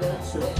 So.